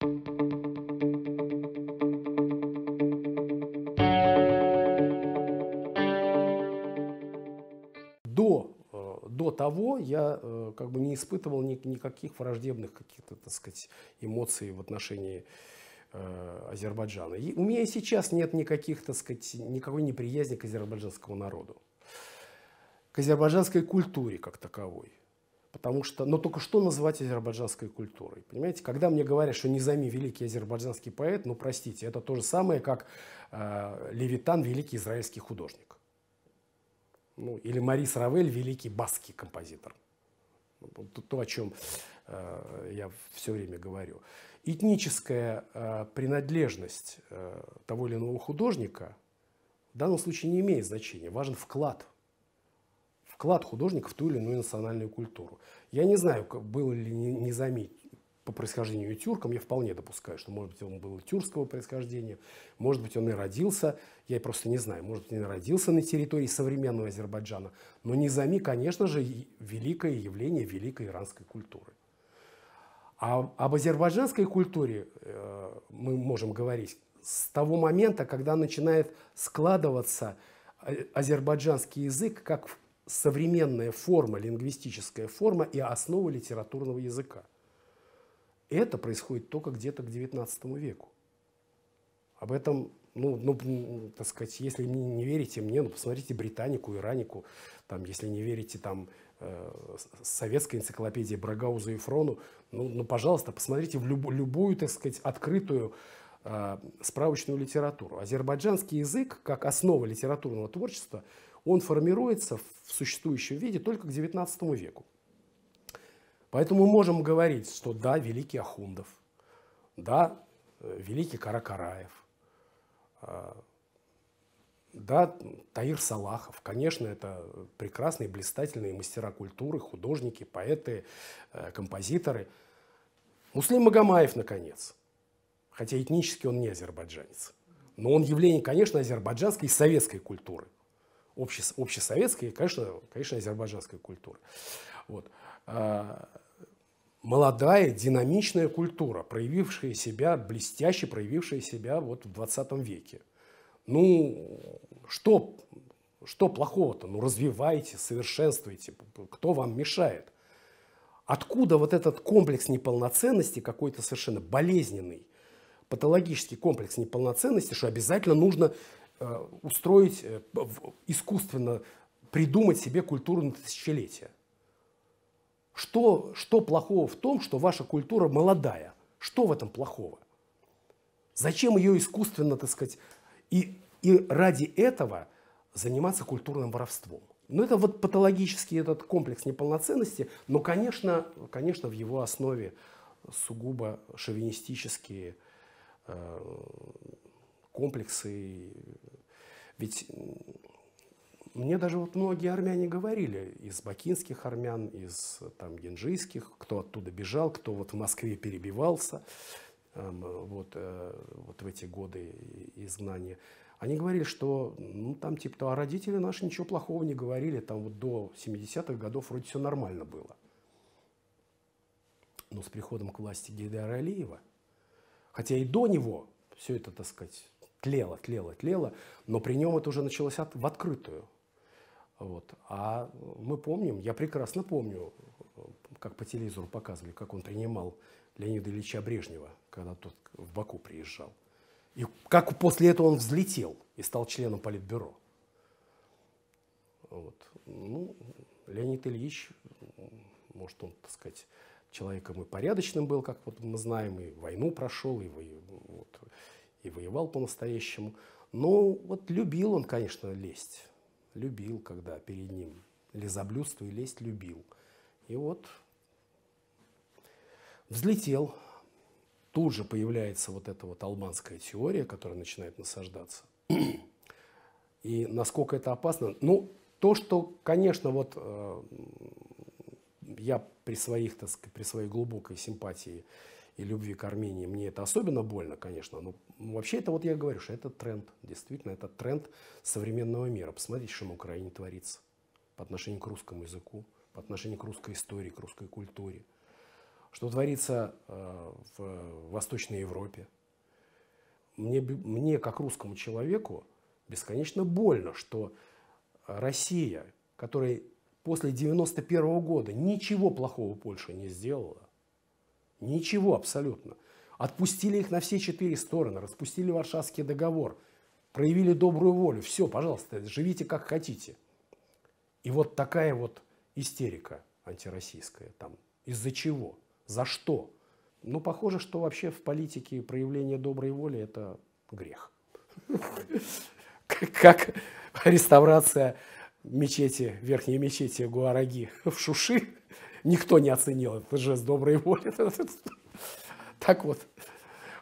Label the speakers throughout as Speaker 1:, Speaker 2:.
Speaker 1: До, э, до того я э, как бы не испытывал ни- никаких враждебных каких-то, так сказать, эмоций в отношении э, Азербайджана. И у меня сейчас нет никаких, так сказать, никакой неприязни к азербайджанскому народу, к азербайджанской культуре как таковой. Потому что, но только что называть азербайджанской культурой? Понимаете, когда мне говорят, что Низами великий азербайджанский поэт, ну простите, это то же самое, как э, Левитан великий израильский художник. Ну, или Марис Равель великий баский композитор. Вот То, то, о чем э, я все время говорю. Этническая э, принадлежность э, того или иного художника в данном случае не имеет значения. Важен вклад. Вклад художника в ту или иную национальную культуру. Я не знаю, был ли Низами по происхождению тюрком, я вполне допускаю, что, может быть, он был тюркского происхождения, может быть, он и родился, я просто не знаю, может быть, он и родился на территории современного Азербайджана, но Низами, конечно же, великое явление великой иранской культуры. А об азербайджанской культуре э, мы можем говорить с того момента, когда начинает складываться э, азербайджанский язык как современная форма, лингвистическая форма и основа литературного языка. Это происходит только где-то к XIX веку. Об этом, ну, ну, так сказать, если не, не верите мне, ну, посмотрите Британику, Иранику, там, если не верите там э, советской энциклопедии Брагауза и Фрону, ну, ну, пожалуйста, посмотрите в любу- любую, так сказать, открытую э, справочную литературу. Азербайджанский язык, как основа литературного творчества, он формируется в существующем виде только к XIX веку. Поэтому мы можем говорить, что да, великий Ахундов, да, э, великий Каракараев, а, да, Таир Салахов, конечно, это прекрасные, блистательные мастера культуры, художники, поэты, э, композиторы. Муслим Магомаев, наконец, хотя этнически он не азербайджанец, но он явление, конечно, азербайджанской и советской культуры. Общес- общесоветской и, конечно, конечно, азербайджанской культуры. Вот. А, молодая, динамичная культура, проявившая себя, блестяще проявившая себя вот в 20 веке. Ну, что, что плохого-то? Ну, развивайте, совершенствуйте. Кто вам мешает? Откуда вот этот комплекс неполноценности, какой-то совершенно болезненный, патологический комплекс неполноценности, что обязательно нужно устроить, э, искусственно придумать себе культуру на тысячелетия? Что, что плохого в том, что ваша культура молодая? Что в этом плохого? Зачем ее искусственно, так сказать, и, и ради этого заниматься культурным воровством? Ну, это вот патологический этот комплекс неполноценности, но, конечно, конечно в его основе сугубо шовинистические э, комплексы. Ведь мне даже вот многие армяне говорили, из бакинских армян, из там генджийских, кто оттуда бежал, кто вот в Москве перебивался, эм, вот, э, вот в эти годы изгнания. Они говорили, что ну, там типа, а родители наши ничего плохого не говорили, там вот до 70-х годов вроде все нормально было. Но с приходом к власти Гейдара Алиева, хотя и до него все это, так сказать, тлело, тлело, тлело, но при нем это уже началось от- в открытую. Вот. А мы помним, я прекрасно помню, как по телевизору показывали, как он принимал Леонида Ильича Брежнева, когда тот в Баку приезжал. И как после этого он взлетел и стал членом Политбюро. Вот. Ну, Леонид Ильич, может, он, так сказать, человеком и порядочным был, как вот мы знаем, и войну прошел, и, воe- вот, и воевал по-настоящему. Но вот любил он, конечно, лезть. Любил, когда перед ним лизоблюдство и лезть любил. И вот взлетел. Тут же появляется вот эта вот албанская теория, которая начинает насаждаться. И насколько это опасно? Ну, то, что, конечно, вот э, я при своих, так сказать, при своей глубокой симпатии и любви к Армении, мне это особенно больно, конечно, но вообще это вот я говорю, что это тренд, действительно, это тренд современного мира. Посмотрите, что на Украине творится по отношению к русскому языку, по отношению к русской истории, к русской культуре. что творится э, в Восточной Европе. Мне, мне, как русскому человеку, бесконечно больно, что Россия, которая после 91 года ничего плохого Польше не сделала, ничего абсолютно, отпустили их на все четыре стороны, распустили Варшавский договор, проявили добрую волю, все, пожалуйста, живите как хотите. И вот такая вот истерика антироссийская там. Из-за чего? За что? Ну, похоже, что вообще в политике проявление доброй воли – это грех. Как реставрация мечети, верхней мечети Гуараги в Шуши. Никто не оценил этот жест доброй воли. Так вот.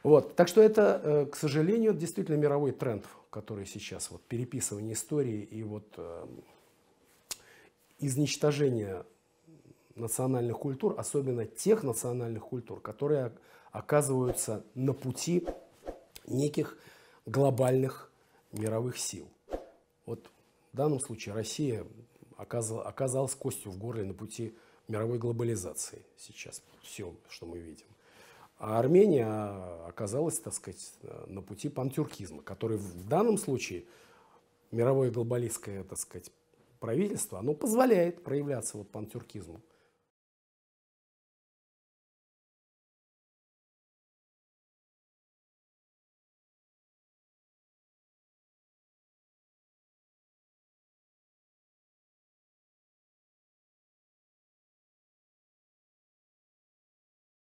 Speaker 1: Вот. Так что это, э, к сожалению, действительно мировой тренд, который сейчас вот переписывание истории и вот э, изничтожение национальных культур, особенно тех национальных культур, которые оказываются на пути неких глобальных мировых сил. Вот в данном случае Россия оказала, оказалась костью в горле на пути мировой глобализации сейчас, все, что мы видим. А Армения оказалась, так сказать, на пути пантюркизма, который в данном случае мировое глобалистское, так сказать, правительство, оно позволяет проявляться вот пантюркизму.